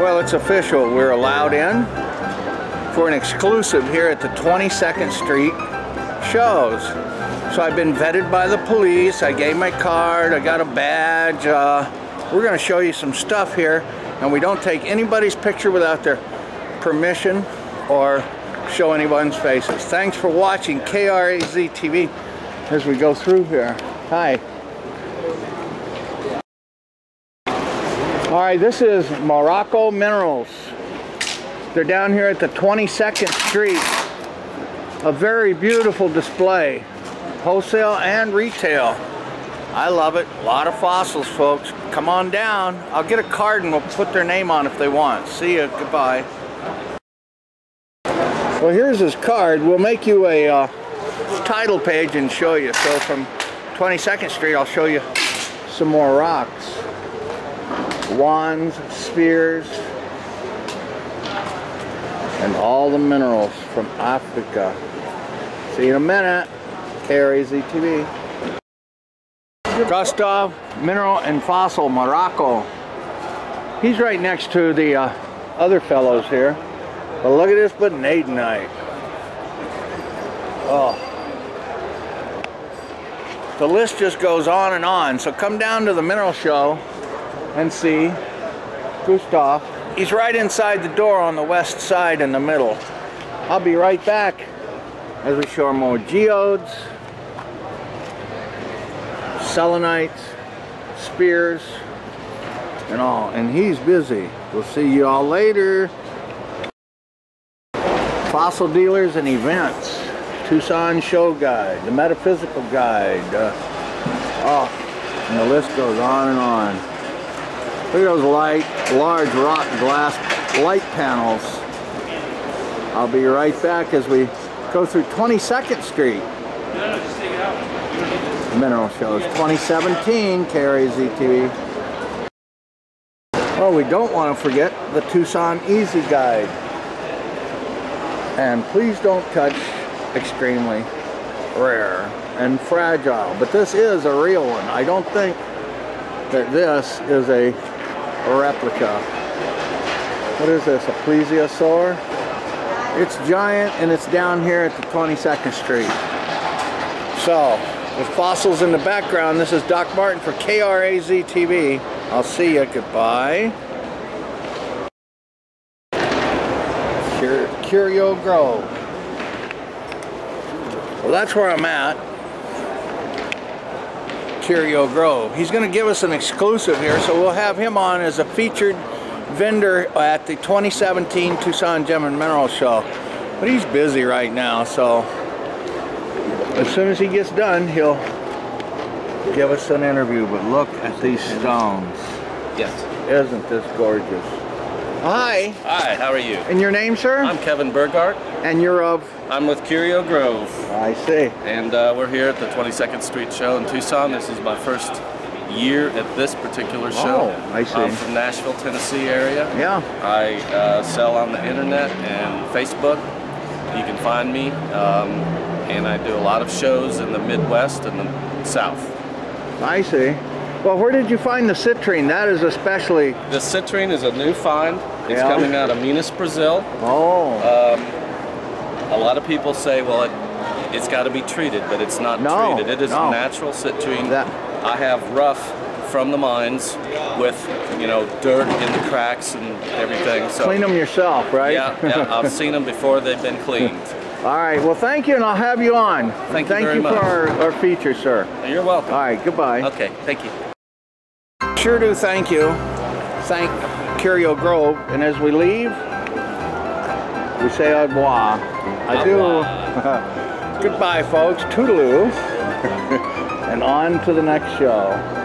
Well, it's official. We're allowed in for an exclusive here at the 22nd Street shows. So I've been vetted by the police. I gave my card. I got a badge. Uh, we're going to show you some stuff here. And we don't take anybody's picture without their permission or show anyone's faces. Thanks for watching KRAZ TV as we go through here. Hi. All right, this is Morocco Minerals. They're down here at the 22nd Street. A very beautiful display, wholesale and retail. I love it. A lot of fossils, folks. Come on down. I'll get a card and we'll put their name on if they want. See you. Goodbye. Well, here's his card. We'll make you a uh, title page and show you. So from 22nd Street, I'll show you some more rocks wands, spears, and all the minerals from Africa. See you in a minute. KRAZ TV. Gustav Mineral and Fossil Morocco. He's right next to the uh, other fellows here. But look at this vanadinite. Oh. The list just goes on and on. So come down to the mineral show and see Gustav. He's right inside the door on the west side in the middle. I'll be right back as we show more geodes, selenites, spears, and all. And he's busy. We'll see you all later. Fossil dealers and events. Tucson Show Guide, the Metaphysical Guide. Uh, oh, and the list goes on and on. Look at those light, large rock glass light panels. I'll be right back as we go through 22nd Street. Mineral shows 2017 KRAZ TV. Oh, we don't want to forget the Tucson Easy Guide. And please don't touch extremely rare and fragile. But this is a real one. I don't think that this is a replica. What is this, a plesiosaur? It's giant and it's down here at the 22nd Street. So, with fossils in the background, this is Doc Martin for KRAZ TV. I'll see you. Goodbye. Cur Curio Grove. Well, that's where I'm at. Curio Grove. He's going to give us an exclusive here, so we'll have him on as a featured vendor at the 2017 Tucson Gem and Mineral Show. But he's busy right now, so as soon as he gets done, he'll give us an interview. But look at these stones. Yes. Isn't this gorgeous? Hi. Hi, how are you? And your name, sir? I'm Kevin Burgart. And you're of? I'm with Curio Grove. I see. And uh, we're here at the 22nd Street Show in Tucson. This is my first year at this particular show. Oh, I see. I'm from Nashville, Tennessee area. Yeah. I uh, sell on the internet and Facebook. You can find me. Um, and I do a lot of shows in the Midwest and the South. I see. Well, where did you find the citrine? That is especially... The citrine is a new find. It's Yeah. coming out of Minas, Brazil. Oh. Um, a lot of people say, well, it, it's got to be treated, but it's not No, treated. It is no. natural citrine. That- I have rough from the mines with, you know, dirt in the cracks and everything. So Clean them yourself, right? Yeah, yeah, I've seen them before they've been cleaned. All right. Well, thank you, and I'll have you on. Thank you Thank you much. for our, our feature, sir. You're welcome. All right. Goodbye. Okay, thank you. Sure do thank you. Thank Curio Grove. And as we leave, we say au revoir. I do. Goodbye, folks. Toodaloo. and on to the next show.